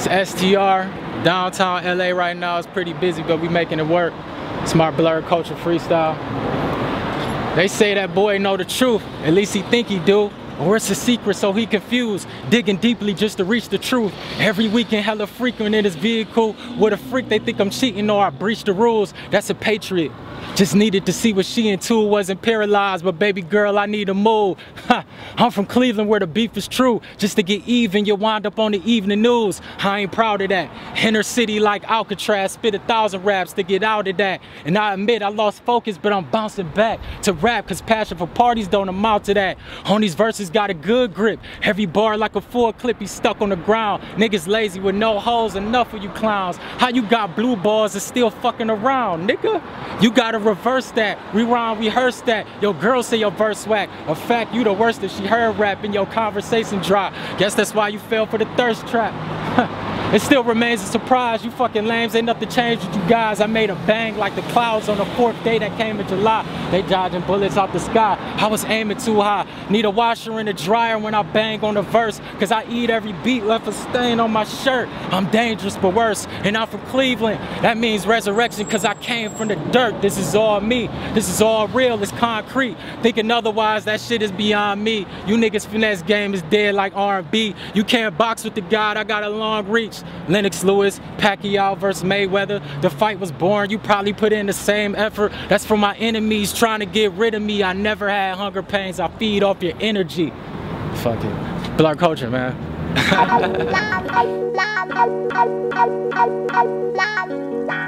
It's STR, downtown LA right now. It's pretty busy, but we making it work. Smart Blurred Culture Freestyle. They say that boy know the truth, at least he think he do. It's a secret so he confused, digging deeply just to reach the truth. Every weekend hella frequent in his vehicle. With a freak they think I'm cheating or I breach the rules. That's a patriot. Just needed to see what she into wasn't paralyzed, but baby girl, I need to move. I'm from Cleveland where the beef is true. Just to get even, you wind up on the evening news. I ain't proud of that. Inner city like Alcatraz, spit a thousand raps to get out of that. And I admit I lost focus, but I'm bouncing back to rap, cause passion for parties don't amount to that. On these verses got a good grip. Heavy bar like a full clip, he stuck on the ground. Niggas lazy with no holes, enough of you clowns. How you got blue balls and still fucking around, nigga? You gotta reverse that, rewind, rehearse that. Your girl say your verse whack. A fact, you the worst if she heard rap in your conversation drop. Guess that's why you fell for the thirst trap. It still remains a surprise. You fucking lames ain't nothing changed with you guys. I made a bang like the clouds on the fourth day that came in July. They dodging bullets out the sky. I was aiming too high. Need a washer and a dryer when I bang on the verse. Cause I eat every beat left a stain on my shirt. I'm dangerous but worse. And I'm from Cleveland. That means resurrection cause I came from the dirt. This is all me. This is all real. It's concrete. Thinking otherwise, that shit is beyond me. You niggas finesse game is dead like R&B. You can't box with the God. I got a long reach. Lennox Lewis, Pacquiao versus Mayweather. The fight was born. You probably put in the same effort. That's for my enemies trying to get rid of me. I never had hunger pains. I feed off your energy. Fuck it. Black culture, man.